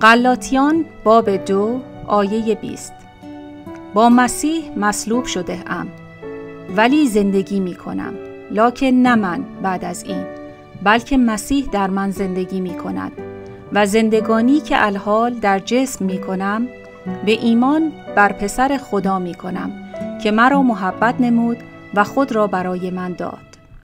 قلاتیان باب دو آیه 20 با مسیح مصلوب شده ام ولی زندگی می کنم لکن نه من بعد از این بلکه مسیح در من زندگی می کند و زندگانی که الحال در جسم می کنم به ایمان بر پسر خدا می کنم که مرا محبت نمود و خود را برای من داد.